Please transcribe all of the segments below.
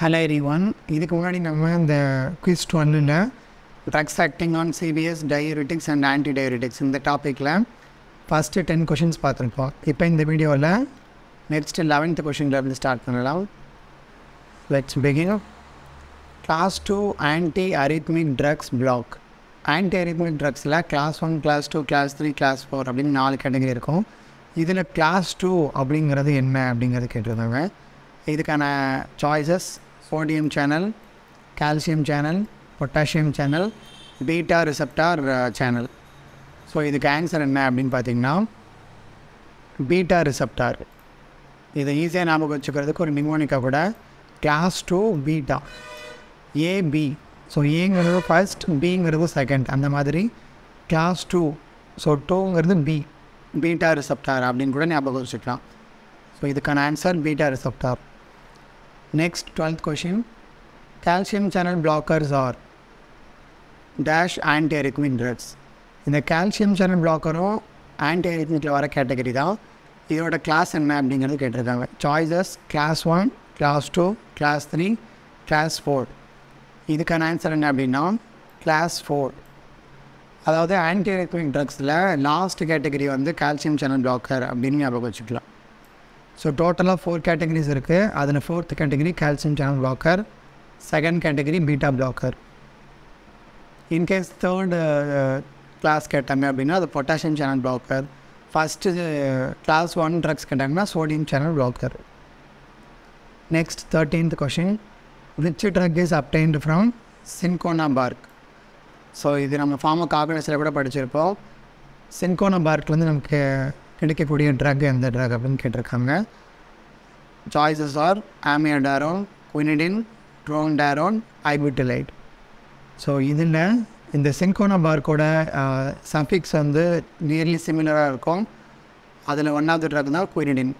Hello எரி one இதுக்கு முன்னாடி நம்ம இந்த குவிஸ்ட் ஒன்னில் drugs acting on CBS diuretics and anti diuretics இந்த டாப்பிக்கில் ஃபஸ்ட்டு டென் கொஷின்ஸ் பார்த்துருப்போம். இப்போ இந்த வீடியோவில் நெக்ஸ்ட்டு லெவன்த்து கொஷின்லேருந்து ஸ்டார்ட் பண்ணலாம். Let's begin class two anti arrhythmic drugs block anti arrhythmic ட்ரக்ஸில் class one class two class three class four அப்படின்னு நாலு கேட்டகரி இருக்கும். இதில் கிளாஸ் டூ அப்படிங்கிறது என்ன அப்படிங்கிறது கேட்டிருந்தாங்க. இதுக்கான choices sodium channel calcium channel potassium channel beta receptor channel so இதுக்கு ஆன்சர் என்ன அப்படின்னு பார்த்தீங்கன்னா பீட்டா ரிசப்டார் இதை ஈஸியாக ஞாபகம் வச்சுக்கிறதுக்கு ஒரு நிமோனிக்கா கூட class two beta AB so ஏங்கிறது ஃபர்ஸ்ட் பிங்கிறது செகண்ட் அந்த மாதிரி கிளாஸ் டூ ஸோ டூங்கிறது பி பீட்டா ரிசப்டார் அப்படின்னு கூட ஞாபகம் வச்சுக்கலாம். ஸோ இதுக்கான answer beta receptor next twelfth question calcium channel blockers are dash anti arrhythmic drugs இந்த கால்சியம் சேனல் பிளாக்கரும் ஆன்டி வர கேட்டகரி தான். இதோட கிளாஸ் என்ன அப்படிங்கிறது கேட்டிருக்காங்க. Choices class one class two class three class four இதுக்கான ஆன்சர் என்ன அப்படின்னா கிளாஸ் ஃபோர் அதாவது ஆன்டி ட்ரக்ஸில் லாஸ்ட் கேட்டகரி வந்து கால்சியம் சேனல் பிளாக்கர் அப்படின்னு ஞாபகம் வச்சுக்கலாம். ஸோ டோட்டலாக ஃபோர் கேட்டகரிஸ் இருக்குது அதில் fourth category calcium channel blocker second category beta blocker in case third class கேட்டாங்க அப்படின்னா அது potassium channel blocker first class one drugs கேட்டாங்கன்னா sodium channel blocker next thirteenth question which drug is obtained from cinchona bark so இது நம்ம ஃபார்ம காபினஸில் கூட படிச்சிருப்போம். Cinchona பார்க்லேருந்து நமக்கு கிடைக்கக்கூடிய ட்ரக் எந்த ட்ரக் அப்படின்னு கேட்டிருக்காங்க choices are amiodarone quinidine dronedarone ibutilide so இதில் இந்த சின்கோனா பார்க்கோட சஃபிக்ஸ் வந்து நியர்லி சிமிலராக இருக்கும். அதில் ஒன்றாவது ட்ரக் தான் குயினிடின்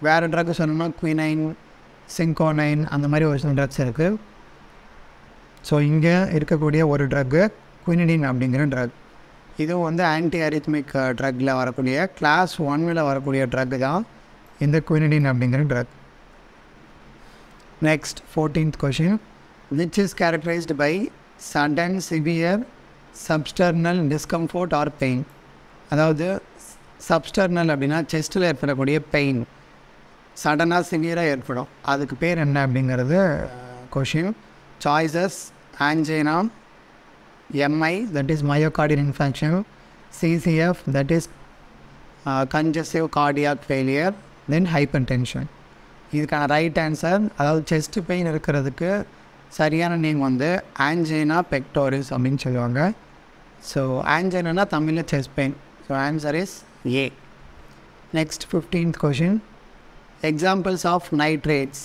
வேறு ட்ரக் சொன்னோம்னா குயினைன் சிங்கோனைன் அந்த மாதிரி ஒரு சில ட்ரக்ஸ் இருக்குது ஸோ இங்கே இருக்கக்கூடிய ஒரு ட்ரக்கு குயினிடின் அப்படிங்கிற ட்ரக் இதுவும் வந்து ஆன்டி அரித்மிக் ட்ரக்கில் வரக்கூடிய கிளாஸ் ஒன்னில் வரக்கூடிய ட்ரக் தான் இந்த குயினிடின் அப்படிங்கிற drug next fourteenth question which is characterised by sudden severe substernal discomfort or pain அதாவது சப்ஸ்டர்னல் அப்படின்னா செஸ்ட்டில் ஏற்படக்கூடிய பெயின் சடனாக சிவியராக ஏற்படும். அதுக்கு பேர் என்ன அப்படிங்கிறது question choices angina MI that is myocardial infection CCF that is congestive cardiac failure then hypertension இதுக்கான ரைட் ஆன்சர் அதாவது செஸ்ட் பெயின் இருக்கிறதுக்கு சரியான நேம் வந்து ஆன்ஜைனா பெக்டோரிஸ் அப்படின்னு சொல்லுவாங்க. ஸோ ஆன்ஜைனா தமிழில் chest pain so answer is A next fifteenth question examples of nitrates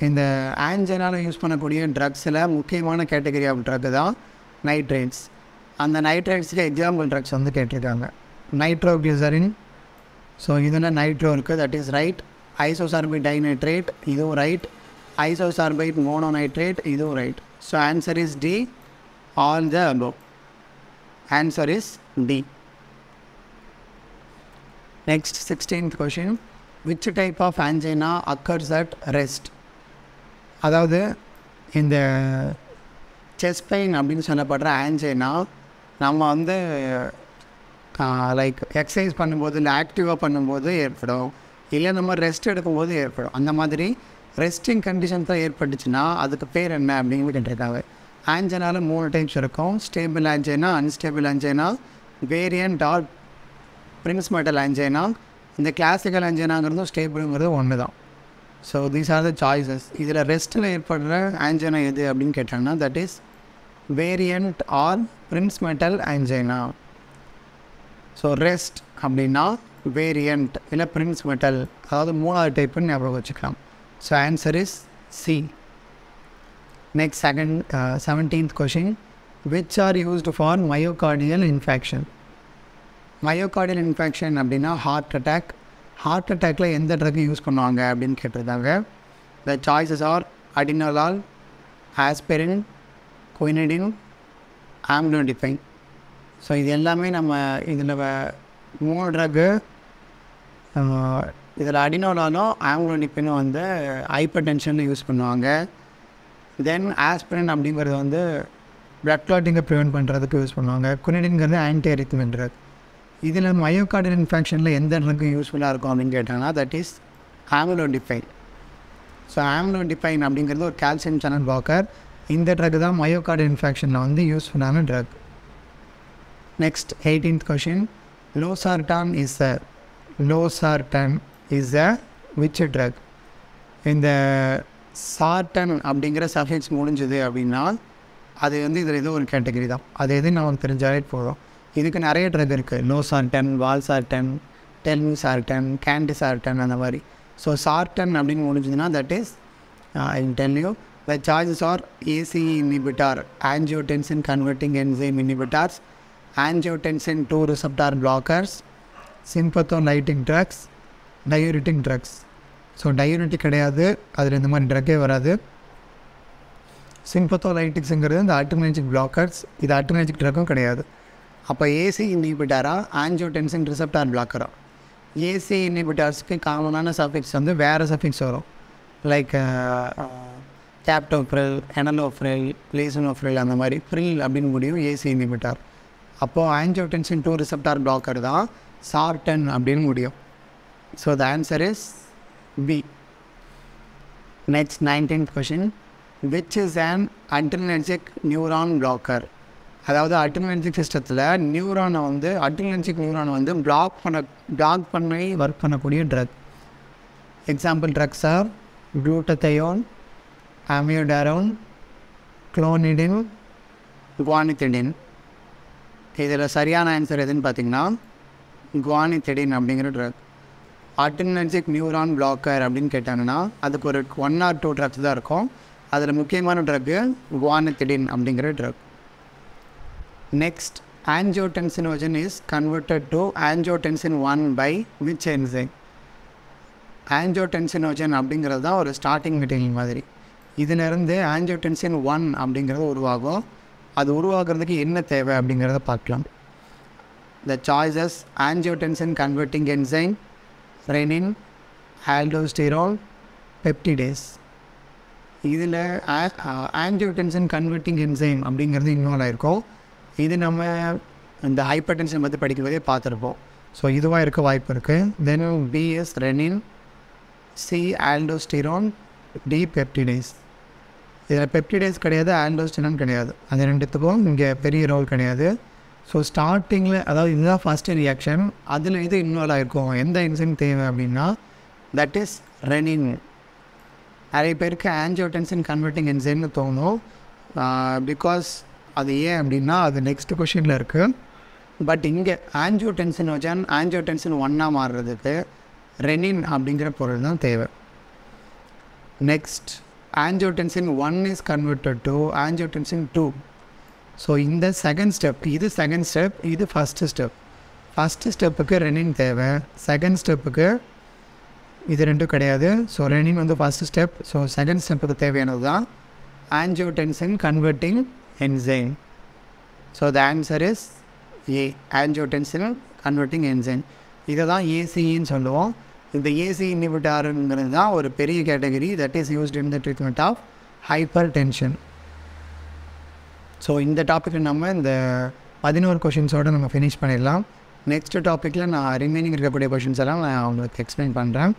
இந்த ஆன்ஜைனாவில் யூஸ் பண்ணக்கூடிய ட்ரக்ஸில் முக்கியமான கேட்டகரி ஆஃப் ட்ரக் தான் நைட்ரேட்ஸ் அந்த நைட்ரேட்ஸுக்கு எக்ஸாம்பிள் ட்ரக்ஸ் வந்து கேட்டிருக்காங்க. நைட்ரோக்ளிசரின் ஸோ இதுனா நைட்ரோ இருக்குது that is right isosorbide dinitrate இதுவும் ரைட் ஐசோசார்பைட் மோனோநைட்ரேட் இதுவும் right so answer is D all the above answer is D next sixteenth question which type of angina occurs at rest அதாவது இந்த chest pain அப்படின்னு சொல்லப்படுற ஆன்சைனா நம்ம வந்து like exercise பண்ணும்போது இல்லை ஆக்டிவாக பண்ணும்போது ஏற்படும். இல்லை நம்ம ரெஸ்ட் எடுக்கும்போது ஏற்படும். அந்த மாதிரி ரெஸ்டிங் கண்டிஷன் தான் ஏற்பட்டுச்சுன்னா அதுக்கு பேர் என்ன அப்படின்னு கேட்டிருக்காங்க ஆன்ஜைனாவில் மூணு டைப்ஸ் இருக்கும். Stable angina unstable angina variant or Prinzmetal இந்த கிளாசிக்கல் ஆன்ஜைனாங்கிறதும் ஸ்டேபிளுங்கிறது ஒன்று தான் so these are the choices இதில் ரெஸ்ட்டில் ஏற்படுற ஆன்ஜைனா எது அப்படின்னு கேட்டாங்கன்னா that is variant or Prinzmetal angina so rest அப்படின்னா வேரியண்ட் இல்லை பிரின்ஸ் மெட்டல் அதாவது மூணாவது டைப்புன்னு ஞாபகம் வச்சுக்கலாம். So answer is C next second seventeenth question which are used for myocardial infection myocardial infection அப்படின்னா ஹார்ட் அட்டாக் ஹார்ட் அட்டாக்கில் எந்த ட்ரக் யூஸ் பண்ணுவாங்க அப்படின்னு கேட்டிருந்தாங்க. The choices are atenolol aspirin quinidine amlodipine so இது எல்லாமே நம்ம இதில் மூணு ட்ரக்கு இதில் அடினோனாலும் ஆம்லோனிப்பினும் வந்து ஹைப்பர் டென்ஷனில் யூஸ் பண்ணுவாங்க. தென் ஆஸ்பிரின் அப்படிங்கிறது வந்து பிளட் கிளாட்டிங்கை ப்ரிவெண்ட் பண்ணுறதுக்கு யூஸ் பண்ணுவாங்க. குனிடின்கிறது ஆன்டி ட்ரக் இதில் மயோகார்டியல் இன்ஃபெக்ஷனில் எந்த ட்ரக்கு யூஸ்ஃபுல்லாக இருக்கும் அப்படின்னு கேட்டாங்கன்னா that is amlodipine so amlodipine அப்படிங்கிறது ஒரு கால்சியம் சேனல் பிளாக்கர் இந்த ட்ரக் தான் மயோகார்டு இன்ஃபெக்ஷனில் வந்து யூஸ்ஃபுல்லான drug next eighteenth question losartan is a losartan is a which drug இந்த சார்டன் அப்படிங்கிற சஃபிக்ஸ் முடிஞ்சது அப்படின்னா அது வந்து இதில் ஏதோ ஒரு கேட்டகரி தான். அது எது நமக்கு தெரிஞ்சாலே போதும். இதுக்கு நிறைய ட்ரக் இருக்குது losartan valsartan telmisartan candesartan அந்த மாதிரி. ஸோ சார்டன் அப்படின்னு முடிஞ்சதுன்னா that is I tell you The charges are ACE inhibitor, angiotensin converting enzyme inhibitors, angiotensin two receptor blockers, sympatholytic lytic drugs drugs. Drugs so diuretic கிடையாது. அதில் இந்த மாதிரி ட்ரக்கே வராது. சிம்பத்தோலைட்டிக்ஸுங்கிறது இந்த அல்டர்னேட்டிக் பிளாக்கர்ஸ் இது அல்டர்னேட்டிக் ட்ரக்கும் கிடையாது. அப்போ ஏசி இன்ஹிபிட்டாரா ஆன்ஜியோடென்சின் ரிசப்டார் பிளாக்கரா ஏசி இன்ஹிபிட்டார்ஸ்க்கு காமனான சஃபிக்ஸ் வந்து வேறு சஃபிக்ஸ் வரும். லைக் கேப்டோஃப்ரில் எனலோஃப்ரில் லேசனோஃப்ரில் அந்த மாதிரி ஃப்ரில் அப்படின்னு முடியும் ஏசி இன்ஹிபிட்டார் அப்போது ஆன்ஜியோடென்சின் டூ ரிசப்டார் பிளாக்கர் தான் சார்டன் அப்படின்னு முடியும். So the answer is B next nineteenth question which is an adrenergic neuron blocker அதாவது அல்டர்னேட்டிக் சிஸ்டத்தில் நியூரானை வந்து அல்டர்னேட்டிக் நியூரானை வந்து பிளாக் பண்ண பிளாக் பண்ணி ஒர்க் பண்ணக்கூடிய drug example drugs are glutathione amiodarone clonidine guanethidine இதில் சரியான ஆன்சர் எதுன்னு பார்த்தீங்கன்னா குவானித்திடின் அப்படிங்கிற ட்ரக் அட்டனர்ஜிக் நியூரான் பிளாக்கர் அப்படின்னு கேட்டாங்கன்னா அதுக்கு ஒரு ஒன் ஆர் டூ ட்ரக்ஸ் தான் இருக்கும். அதில் முக்கியமான ட்ரக்கு குவானித்திடின் அப்படிங்கிற drug next angiotensinogen is converted to angiotensin one by which enzyme angiotensinogen அப்படிங்கிறது தான் ஒரு ஸ்டார்டிங் மெட்டீரியல் மாதிரி. இதிலிருந்து ஆன்ஜியோடென்சின் ஒன் அப்படிங்கிறது உருவாகும். அது உருவாகிறதுக்கு என்ன தேவை அப்படிங்கிறத பார்க்கலாம். The choices angiotensin converting enzyme renin aldosterone peptidase இதில் ஆன்ஜியோடென்சின் கன்வெர்ட்டிங் என்சைம் அப்படிங்கிறது இன்வால்வ் ஆகிருக்கும் இது நம்ம இந்த ஹைப்பர் டென்ஷன் பற்றி படிக்கும்போதே பார்த்துருப்போம். ஸோ இதுவாக இருக்க வாய்ப்பு இருக்குது then B is renin C aldosterone D peptidase இதில் பெப்டிடேஸ் கிடையாது ஆல்டோஸ்டிரான் கிடையாது. அது ரெண்டுத்துக்கும் இங்கே பெரிய ரோல் கிடையாது. ஸோ ஸ்டார்டிங்கில் அதாவது இதுதான் ஃபஸ்ட்டு ரியாக்ஷன் அதில் இது இன்வால்வ் ஆகிருக்கும் எந்த என்சைம் தேவை அப்படின்னா தட் இஸ் ரெனின் நிறைய பேருக்கு ஆன்ஜியோடென்சின் கன்வெர்ட்டிங் என்சைம்னு தோணும். பிகாஸ் அது ஏன் அப்படின்னா அது நெக்ஸ்ட் கொஷினில் இருக்குது பட் இங்கே ஆன்ஜியோடென்சின் வச்சான் ஆன்ஜியோடென்சின் ஒன்னாக மாறுறதுக்கு ரெனின் அப்படிங்கிற பொருள் தான் தேவை. Next angiotensin one is converted to angiotensin two so இந்த செகண்ட் ஸ்டெப் இது செகண்ட் ஸ்டெப் இது ஃபஸ்ட்டு ஸ்டெப் ஃபஸ்ட்டு ஸ்டெப்புக்கு ரெனின் தேவை. செகண்ட் ஸ்டெப்புக்கு இது ரெண்டும் கிடையாது. ஸோ ரெனின் வந்து ஃபஸ்ட்டு ஸ்டெப் ஸோ செகண்ட் ஸ்டெப்புக்கு தேவையானது தான் angiotensin converting enzyme so the answer is A angiotensin converting enzyme இதை தான் ஏசின்னு சொல்லுவோம். இந்த ஏசி இன்னிவிட்டாருங்கிறது தான் ஒரு பெரிய category that is used in the treatment of hypertension so இந்த டாப்பிக்கில் நம்ம இந்த பதினோரு கொஷின்ஸோடு நம்ம ஃபினிஷ் பண்ணிடலாம். நெக்ஸ்ட் டாப்பிக்கில் நான் ரிமைனிங் இருக்கக்கூடிய கொஷின்ஸ் எல்லாம் நான் உங்களுக்கு எக்ஸ்பிளைன் பண்ணுறேன்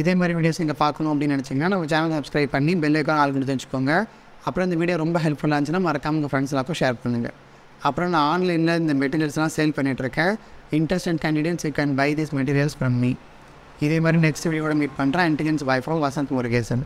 இதே மாதிரி வீடியோஸ் இங்கே பார்க்கணும் அப்படின்னு நினச்சிங்கன்னா நம்ம சேனல் சப்ஸ்கிரைப் பண்ணி பெல் ஐக்கான் ஆள் கொடுத்து வச்சுக்கோங்க அப்புறம் இந்த வீடியோ ரொம்ப ஹெல்ப்ஃபுல்லாக இருந்துச்சுன்னா மறக்காம உங்கள் ஃப்ரெண்ட்ஸ் எல்லாருக்கும் ஷேர் பண்ணுங்கள் அப்புறம் நான் ஆன்லைனில் இந்த மெட்டீரியல்ஸ்லாம் சேல் பண்ணிகிட்ருக்கேன் interested candidates you can buy this materials from me இதே மாதிரி நெக்ஸ்ட் வீடியோட மீட் பண்ணுறேன் intelligence bye from Vasanth Murugesan